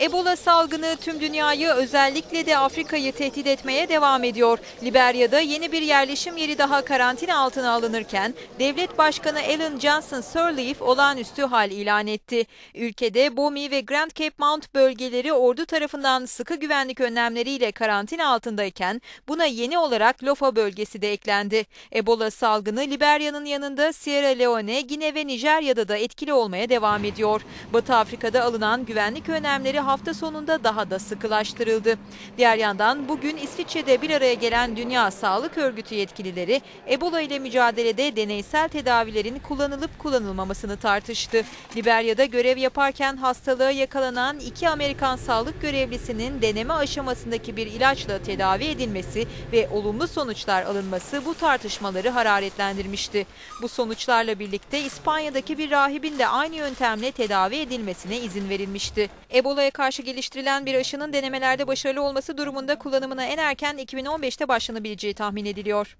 Ebola salgını tüm dünyayı özellikle de Afrika'yı tehdit etmeye devam ediyor. Liberya'da yeni bir yerleşim yeri daha karantina altına alınırken devlet başkanı Ellen Johnson Sirleaf olağanüstü hal ilan etti. Ülkede Bomi ve Grand Cape Mount bölgeleri ordu tarafından sıkı güvenlik önlemleriyle karantina altındayken buna yeni olarak Lofa bölgesi de eklendi. Ebola salgını Liberya'nın yanında Sierra Leone, Gine ve Nijerya'da da etkili olmaya devam ediyor. Batı Afrika'da alınan güvenlik önlemleri hafta sonunda daha da sıkılaştırıldı. Diğer yandan bugün İsviçre'de bir araya gelen Dünya Sağlık Örgütü yetkilileri Ebola ile mücadelede deneysel tedavilerin kullanılıp kullanılmamasını tartıştı. Liberya'da görev yaparken hastalığa yakalanan iki Amerikan sağlık görevlisinin deneme aşamasındaki bir ilaçla tedavi edilmesi ve olumlu sonuçlar alınması bu tartışmaları hararetlendirmişti. Bu sonuçlarla birlikte İspanya'daki bir rahibin de aynı yöntemle tedavi edilmesine izin verilmişti. Ebola'ya karşı geliştirilen bir aşının denemelerde başarılı olması durumunda kullanımına en erken 2015'te başlanabileceği tahmin ediliyor.